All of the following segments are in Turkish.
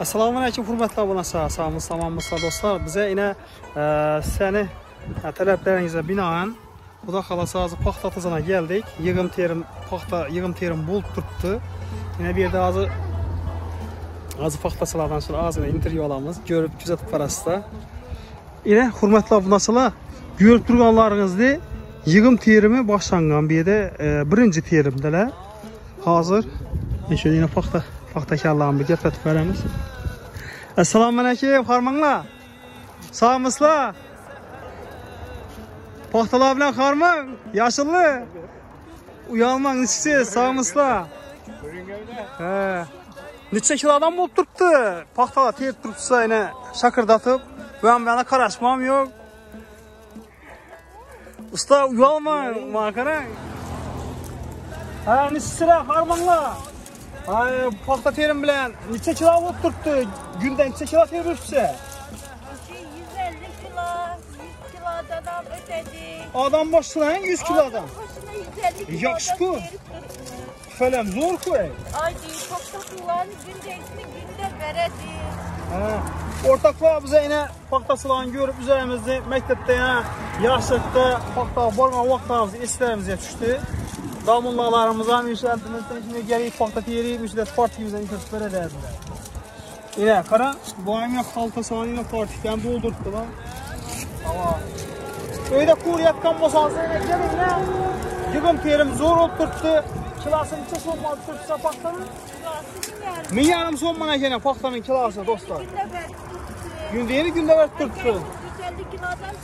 Assalamu alaykum hurmatli obunachilar. Sog'miz, salomatmisizlar do'stlar. Biza yana e, seni e, talablaringizga binoan Xudo xolasa hozir paxta tizana keldik. Yig'im terim paxta yig'im terim bo'lib turibdi. Yana bu yerda hozir hozir paxtachilardan shu ozgina intervyu olamiz. Ko'rib kuzatib qarasizlar. Yana hurmatli obunachilar, ko'rib turganlaringizdek yig'im terimi boshlangan bu yerda birinchi terimdalar. Hozir shu yana paxta paxta kallarni bir gaplatib beramiz. Assalomu alaykum, hormanglar. Sog'misizlar? Paxtalar bilan hormang, yashilli. Uyalmang, nechsiz, sog'misizlar? Ha. Necha kilodan bo'lib turibdi? Paxtalar terib turibsa, yana shakirdatib, bu ham yana qarashmam yo'q. Usta uyalmang, mana qarang. Ha, nechsizlar, hormanglar? Ay, paxta terim bilan necha kilo bo'lib turibdi? Kunda necha kilo teribsiz? 150 kilo, 100 kilodan al ödedik. Adam başlayın 100 kilodan. Başına 150 kilodan Yakışıklı. verip dursun. Falan zor koy. Ay değil, çok satılan günde ismi günde veredi. Ha. Ortaklar bize yine paxtaçılarını görüp üzerimizde mektepte yine yaşlıkta paxta borgan vaxtlarımızı eslerimize düştü. domulalarimiz inshootimizni ichidagi paxtateri ichida tortimizni ko'rsatib beradi endi ina qara boyimga xalta sonini tortgan bo'ldiribdi man uyda ko'rayotgan bo'lsangiz kelinglar yig'im terim zo'r bo'lib kilosi necha so'm olib turibsiz paxtani ming yarim so'm kilosi do'stlar. Gunda eri gunda berib turibdi ellik kilodan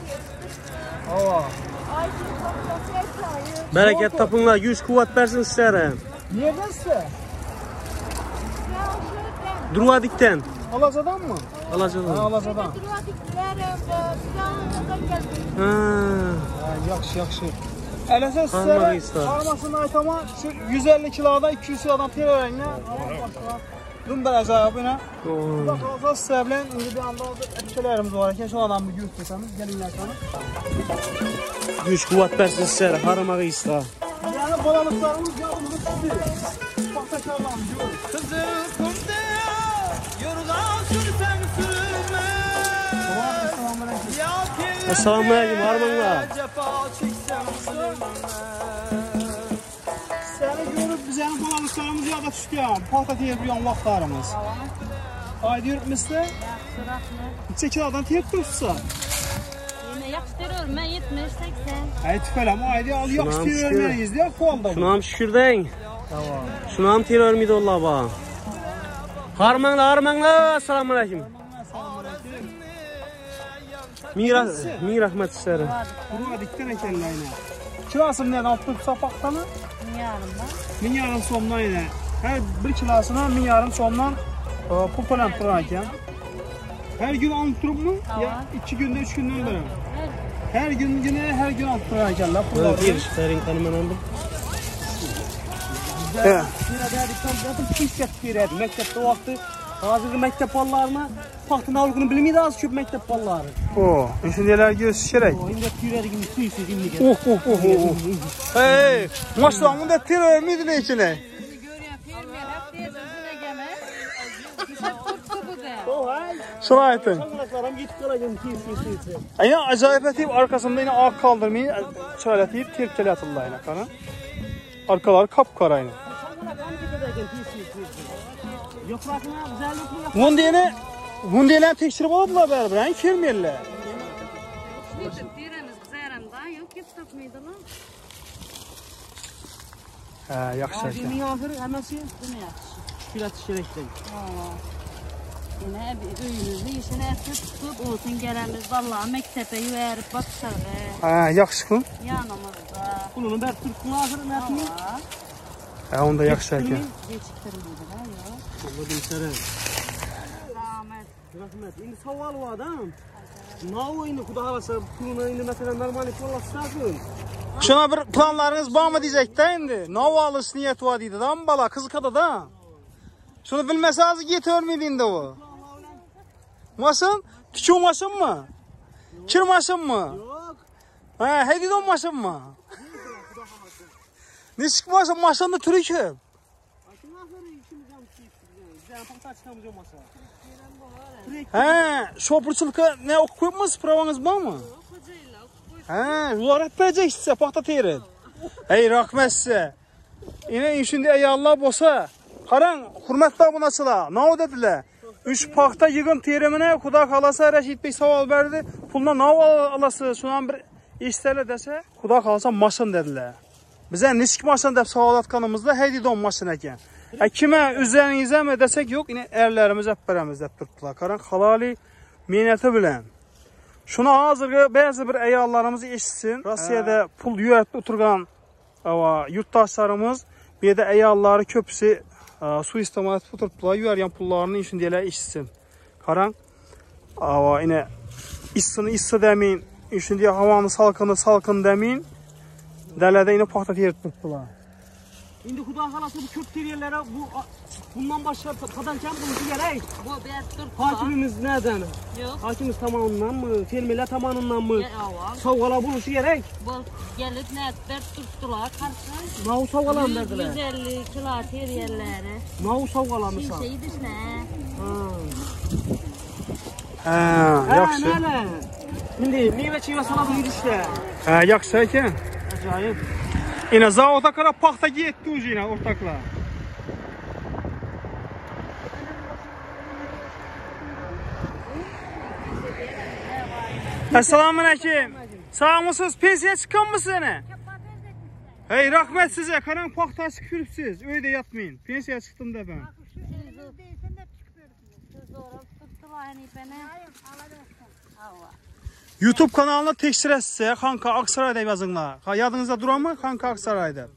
hova Bereket tapınlar, güç kuvvet versin sizlere. Nereden size? Durvadikten. Alacadan mı? Ha. Alacadan. Silahlardan geldim. Ha. Ha, yaxşı, yaxşı. Eləsə istər. almasını aytama şu 150 kilodan 200 kilodan tel ilə. Oo. Bak olsa sizə bilən indi bir anda ətkilərimiz var. Keşke o adamı göstərsəmiz, gəlinlər sana. Güç kuvvet versin sizlere. Haramağı ista. Yəni balalıqlarımız yadımızda tutdu. Paxtakarlarımız görür. Kızıl kumda yorgan sürsen sürme Esselamu aleyküm, harmanlar. Səni görüb bizənin balalıqlarımız yada düşdü ya. Paxta teyirləyən vaxtlarımız. Ay deyir mislə, Sıraklı. neçə kilodan teyib durursa. Yine yakıştırıyorum ben 70 80. Ay tüfələm, ayda al yaxşı Şunam verməyiz deyə kolda. Şuna ham şükür deyin. Tamam. Şuna ham terör miydi Allah ba? Harmanlar, harmanlar. Esselamu aleyküm. Mira, min rahmet sizlere. Buna dikten ekenlerine. Kilasını ne alıp dursa paxtanı? Yarın da. Min yarım somdan yine. Her bir kilasına min yarım somdan e, pul falan durarken. Her gün durup mu? Ya iki günde, üç günden beri. Her gün yine her gün la Ben pulları. bir serin tanıman aldım. Evet. Zaten pis mektepte o vakti. Hazırki mektep ballarına pahtın avlukunu bilmiydi az köp mektep balları. O, düşünceler göstererek. O indi tüyleri gibi suyu suyu gibi. Oh oh oh oh. oh. Hey, maşallah bunda terör müydü ne içine? Suyu. Yine acayip etip arkasında yine ağ kaldırmayı şöyle etip terkeli atırlar yine kana. Arkalar kapkara yine. Bunda yine Bunda yine tekşirip aldılar beraber. Yani lan. He, yaxşı ekan. Ağzının ahırı hemen Bu ne yakışı? Yine bir öyünüzü işine etip tutup olsun gelemiz vallahi mektebe yüverip bakışar be. He, yaxşı ku. Yanımızda. Bunun ber Türk'ün ahırı ne yapayım? Valla. He, onda yaxşı ekan. Geçiktirmedi ha ya. Anladım sana. Rahmet. Rahmet. Şimdi saval o adam. Ne oyunu kuda havası kuruna indi mesela normal kolasın. Şuna bir planlarınız var mı diyecek de indi. Novalıs niyet var deydi da bala kız kada da. Şunu bilmeseniz git ölmediğinde o. Masın? Küçük masın mı? Kir masın mı? Yok. He, hedidon masın mı? Ne çıkmasın maşında türü ki? He, şopurçılık'a ne okuyupmuz? Pravanız var mı? He, ular hep verecek size paxta teri. Hey, rahmet size. Yine şimdi ey Allah bosa. Karan, hürmetli abunasılar. Ne o dediler? Üç paxta yığım terimine kuda kalasa Reşit Bey saval verdi. Puluna ne alası şunan bir istələ desə, kuda kalasa maşın dediler. Bizə nisk maşın deyib saval atqanımızda heydi don maşın əkən. Hə kimə üzərinizə mi desək yox, yine ərlərimiz hep bərəmizdə tutdular. Karan halali minnəti bilən. Şuna hazırғы bəzi bir əyallarımız eşitsin. Rusiyada pul yüyətdə oturğan yurttaşlarımız bir də əyalları köpüsü ə, su istimalat oturtdular. Yüyəryan pullarını işin deyilə eşitsin. Karan ava, yine issini issi demeyin. İşin diye havanı salkını salkın demeyin. Dələdə yine paxta teri tutdular. Şimdi Huda halası bu kök teriyelere bu bundan başka kadanken buluşu gerek. Bu bet dur. Hakimimiz nereden? Yok. Hakimimiz tamamından mı? Fermeler tamamından mı? Ya aval. Savgala buluşu gerek. Bu gelip netler tuttular karşı. Navu savgala verdiler. 150 kilo teriyelleri. Navu savgala mı sağ? Şişeyi düşne. Ha. Hə, Ha yaxşı. ne Şimdi meyve çiğne salatı işte. Hə, yaxşı ekan. Acayip. Yine zavoda qara paxta getdi ucu yine ortaklar. Assalamu aleyküm. Sağ mısınız? Pensiya çıkan mısınız? Hey rahmet size. Karan paxta çıkırıpsınız. Öyde yatmayın. Pensiya çıktım da ben. YouTube kanalına tekstür etse Xanka Aksaray'da yazınlar. Yadınızda duran mı? Xanka Aksaray'da.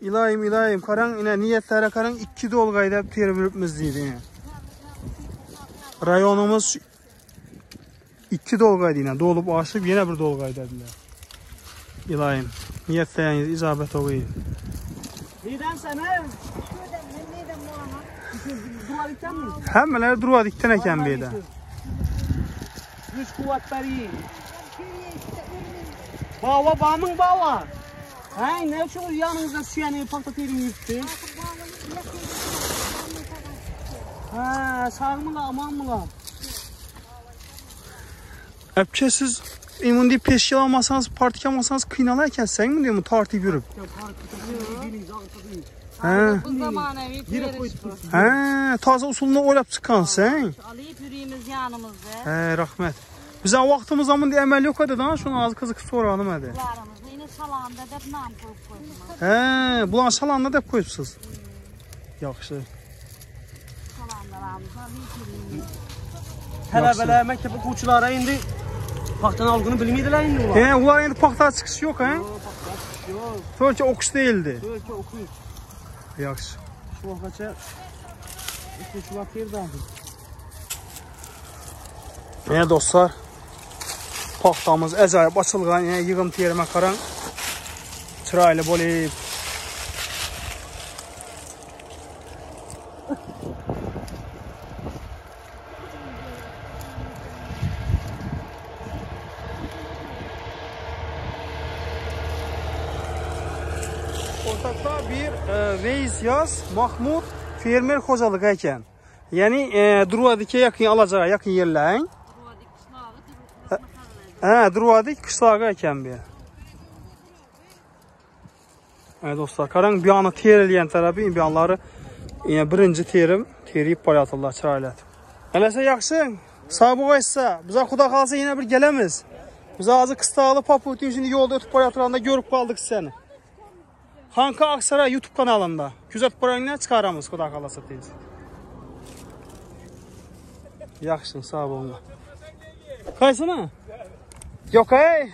İlayim ilayim. Karan yine niyetlere karan iki dolgayda terbiyeimiz deydi yine. Rayonumuz iki dolgaydı yine. Dolup aşıp yine bir dolgaydı dediler. İlayim. Niyetleyiniz icabet olayım. Neden sen he? Duvarlıktan mı? Həmmələri durva dikdən əkən bir də. Güç kuvvet beri. Baba bağımın baba. Hey ne şu yanınızda süyeni patlatırım gitti. Ha sağ mı la aman mı la? Əbkə siz imun deyib peşkil almasanız, partik almasanız qıynalarkən sən mi zamanevi Yine periş bu. koyduk. Hə, taze usulunu oynab çıxan sən. Alayıp yüreğimiz yanımızda. Hə, rəhmət. Bizə vaxtımız zaman deyə əməl yox idi da, şunu az qızıq soralım hadi. Kularımızda yine salanda da nam koyup koydum. Hə, bulan şalanla da qoyubsuz. Yaxşı. Salanlarımızda bir. Tələbələr, məktəb oxuculara indi vaxtın aldığını bilmirdilər indi ular. Hə, bunlar indi paxta çıxışı yox, hə? Yox, Tölkə oxuş deyildi. ölkə oxuyur. Yaxşı. Şu işte şu vaxt yerdə aldı. Nə dostlar? Paxtamız əcaib açılğan, yəni yığım terimə qaran çıraylı bolib. Ortaqda bir e, Veys Yaz Mahmud fermer xocalığı ekan. E, alacağı yaxın yerlərin. Ruvadik kışlağı durur. Hə, Druvadik qışlağı ekan bir. Evet dostlar, karan bir anı ter eləyən tərəfi imkanları yəni birinci terim teriyib bayatırlar çiraylət. Eləsə yaxşı, sabığa isə bizə xuda qalsa yenə bir gələmiz. Bizə azı qıstalı paputin şimdi yolda ötüb bayatıranda görüb qaldıq səni. Xanka Aksaray YouTube kanalında. Güzət proqramına çıxaramız xuda qalasa tez. Yaxşı, sağ olun. Qaysına? Yok ey.